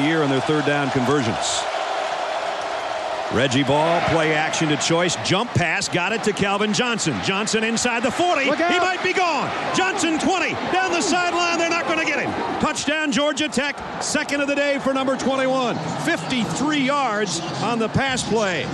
the year on their third down conversions. Reggie Ball, play action to choice, jump pass, got it to Calvin Johnson. Johnson inside the 40. He might be gone. Johnson 20, down the sideline. They're not going to get him. Touchdown, Georgia Tech. Second of the day for number 21. 53 yards on the pass play.